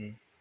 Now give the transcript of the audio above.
है।